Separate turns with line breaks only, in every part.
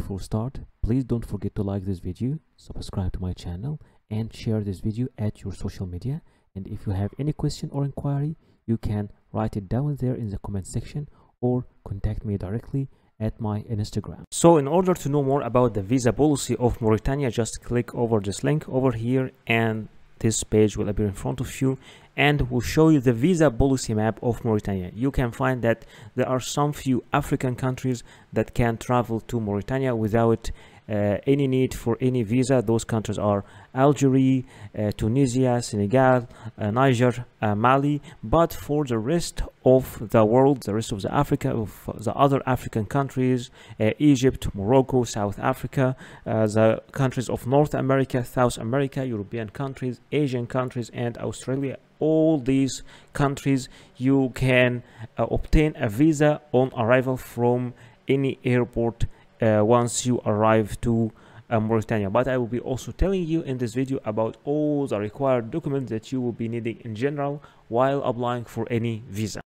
Before start, please don't forget to like this video, subscribe to my channel and share this video at your social media. And if you have any question or inquiry, you can write it down there in the comment section or contact me directly at my Instagram. So in order to know more about the visa policy of Mauritania, just click over this link over here and this page will appear in front of you and will show you the visa policy map of Mauritania. You can find that there are some few African countries that can travel to Mauritania without any need for any visa. Those countries are Algeria, uh, Tunisia, Senegal, uh, Niger, uh, Mali. But for the rest of the world, the rest of the Africa, of the other African countries, uh, Egypt, Morocco, South Africa, uh, the countries of North America, South America, European countries, Asian countries, and Australia, all these countries you can obtain a visa on arrival from any airport uh, once you arrive to uh, Mauritania but I will be also telling you in this video about all the required documents that you will be needing in general while applying for any visa.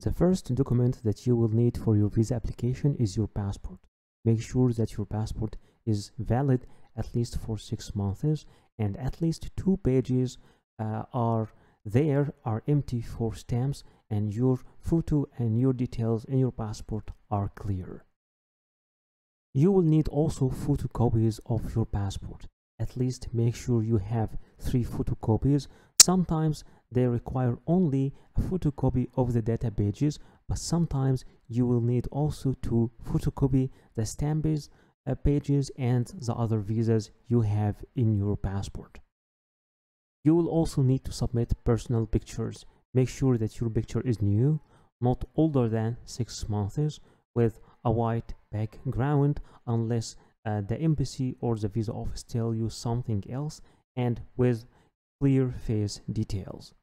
The first document that you will need for your visa application is your passport. Make sure that your passport is valid at least for six months and at least two pages uh, are there are empty for stamps and your photo and your details in your passport are clear. You will need also photocopies of your passport. At least make sure you have three photocopies. Sometimes they require only a photocopy of the data pages, but sometimes you will need also to photocopy the stamps uh, pages and the other visas you have in your passport. You will also need to submit personal pictures. Make sure that your picture is new, not older than 6 months, with a white background unless uh, the embassy or the visa office tell you something else and with clear face details.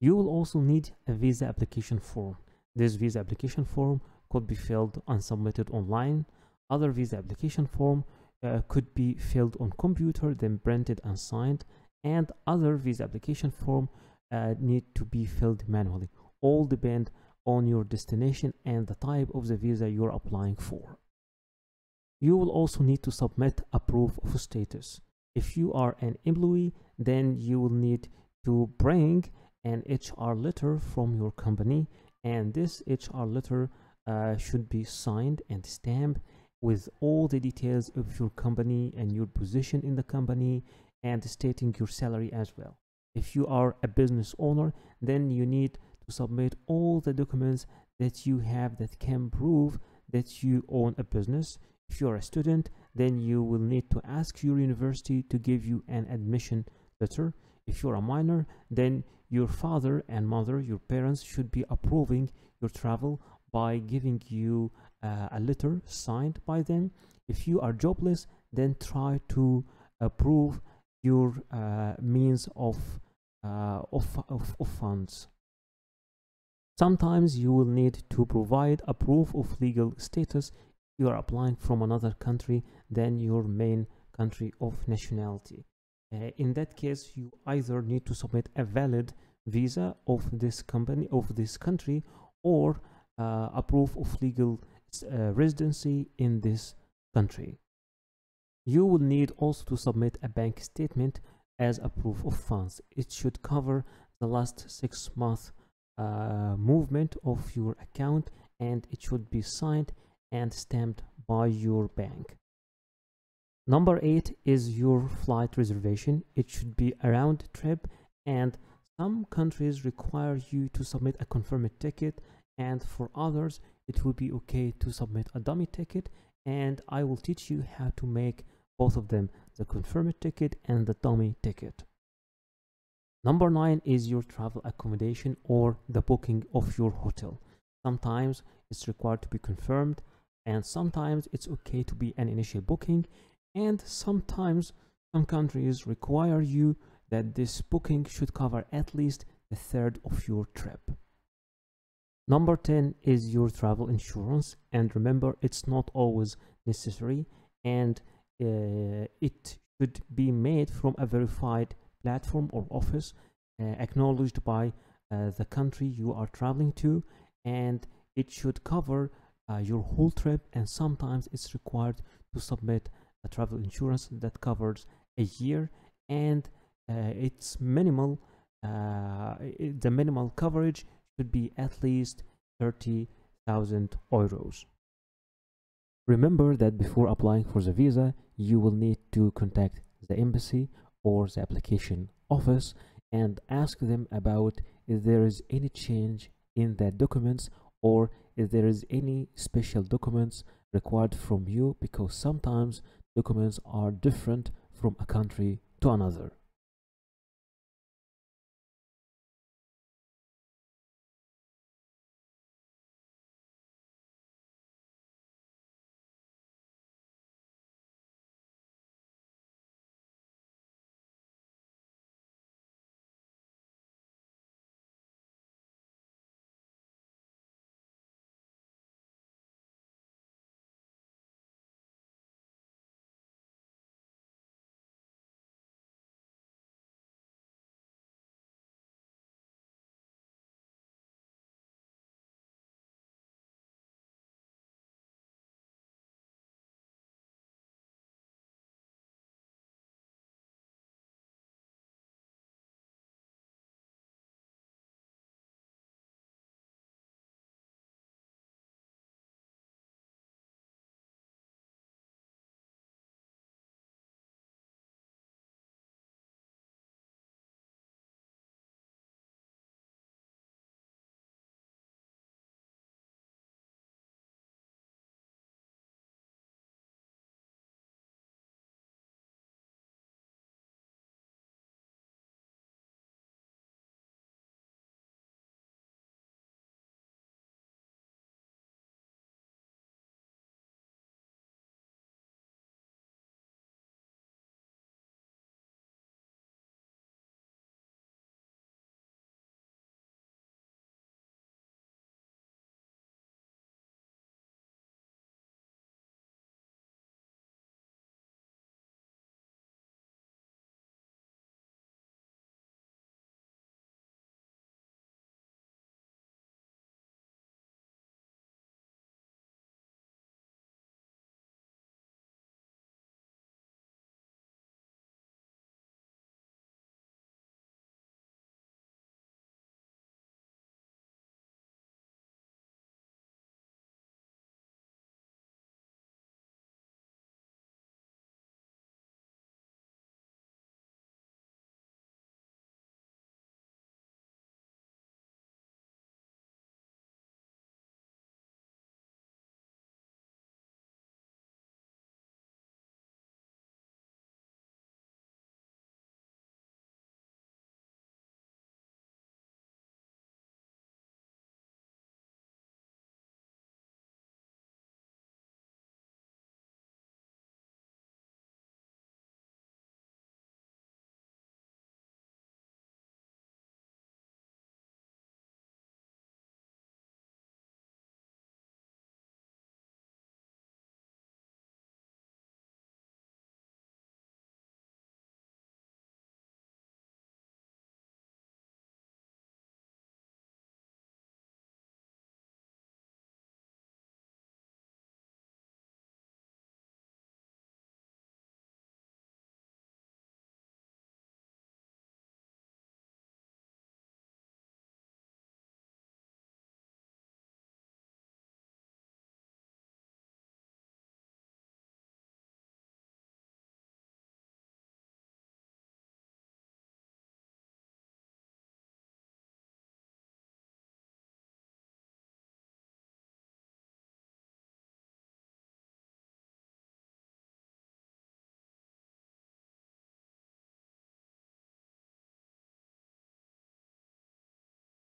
You will also need a visa application form. This visa application form could be filled and submitted online. Other visa application form uh, could be filled on computer, then printed and signed, and other visa application form uh, need to be filled manually. All depend on your destination and the type of the visa you're applying for. You will also need to submit a proof of status. If you are an employee, then you will need to bring an HR letter from your company and this HR letter uh, should be signed and stamped with all the details of your company and your position in the company and stating your salary as well. If you are a business owner, then you need to submit all the documents that you have that can prove that you own a business. If you're a student, then you will need to ask your university to give you an admission letter. If you're a minor, then your father and mother, your parents, should be approving your travel by giving you uh, a letter signed by them. If you are jobless, then try to approve your uh, means of, uh, of, of, of funds. Sometimes you will need to provide a proof of legal status if you are applying from another country than your main country of nationality. Uh, in that case, you either need to submit a valid visa of this company of this country or uh, a proof of legal uh, residency in this country. You will need also to submit a bank statement as a proof of funds. It should cover the last six months uh, movement of your account and it should be signed and stamped by your bank. Number eight is your flight reservation. It should be a round trip and some countries require you to submit a confirmed ticket and for others it will be okay to submit a dummy ticket and I will teach you how to make both of them the confirmed ticket and the dummy ticket. Number nine is your travel accommodation or the booking of your hotel. Sometimes it's required to be confirmed and sometimes it's okay to be an initial booking and sometimes some countries require you that this booking should cover at least a third of your trip. Number 10 is your travel insurance and remember it's not always necessary and uh, it should be made from a verified platform or office uh, acknowledged by uh, the country you are traveling to and it should cover uh, your whole trip and sometimes it's required to submit a travel insurance that covers a year and it's minimal it, the minimal coverage should be at least 30,000 euros. Remember that before applying for the visa you will need to contact the embassy or the application office and ask them about if there is any change in the documents or if there is any special documents required from you because sometimes documents are different from a country to another